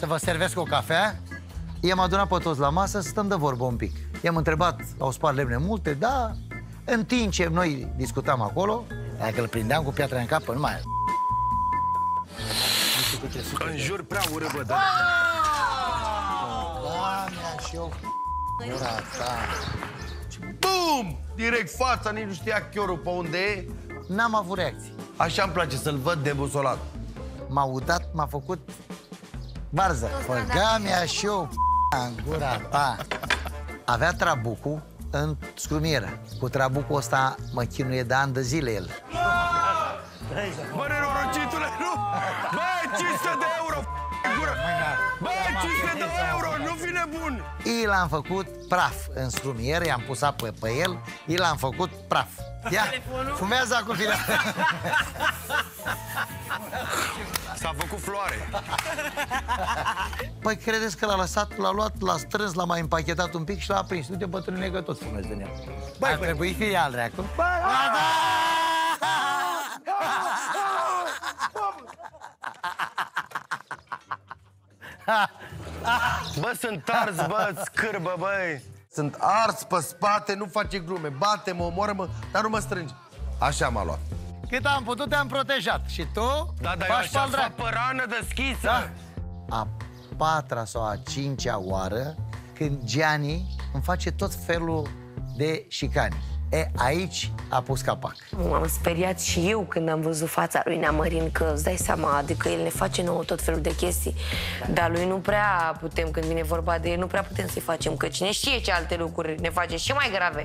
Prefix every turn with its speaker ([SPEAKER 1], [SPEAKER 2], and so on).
[SPEAKER 1] să vă servesc o cafea. I-am adunat pe toți la masă să stăm de vorbă un pic. I-am întrebat, au spart lemne multe, da. În timp ce noi discutam acolo, dacă îl prindeam cu piatra în cap, nu mai... Nu știu cu ce sucru.
[SPEAKER 2] În jur prea urât, bă, da.
[SPEAKER 1] Doamne, și eu... Gura ta.
[SPEAKER 2] Bum! Direct fața, nici nu știa chiorul pe unde e.
[SPEAKER 1] N-am avut reacții.
[SPEAKER 2] Așa îmi place să-l văd debusolat.
[SPEAKER 1] M-a udat, m-a făcut varză. Băga mi și eu în gura ta. Avea trabucul în scrumieră. Cu trabucul ăsta mă chinuie de ani de zile el.
[SPEAKER 2] Bă, nenorocitule, nu! Bă, 500 de euro, f- gură! Bă, 500 de euro, nu fi nebun!
[SPEAKER 1] I l-am făcut praf în scrumieră, i-am pus apă pe el, i l-am făcut praf. Ia, fumează acum fine.
[SPEAKER 2] S-a făcut floare.
[SPEAKER 1] Păi credeți că l-a lăsat, l-a luat, l-a strâns, l-a mai împachetat un pic și l-a aprins. Nu te bătrâne că tot fumezi din el. Băi, Ar trebui filial, reacul.
[SPEAKER 2] Bă, sunt ars, bă, scârbă, băi. Sunt ars pe spate, nu face glume. Bate-mă, omoră-mă, dar nu mă strânge. Așa m-a luat.
[SPEAKER 1] Cât am putut, te-am protejat. Și tu
[SPEAKER 2] Da, dar eu
[SPEAKER 1] faci
[SPEAKER 2] așa
[SPEAKER 1] pe-al
[SPEAKER 2] fac
[SPEAKER 1] dracu.
[SPEAKER 2] pe rană deschisă.
[SPEAKER 1] Da. A patra sau a cincea oară când Gianni îmi face tot felul de șicani. E, aici a pus capac.
[SPEAKER 3] M-am speriat și eu când am văzut fața lui Neamărin, că îți dai seama, adică el ne face nouă tot felul de chestii, dar lui nu prea putem, când vine vorba de el, nu prea putem să-i facem, că cine știe ce alte lucruri ne face și mai grave.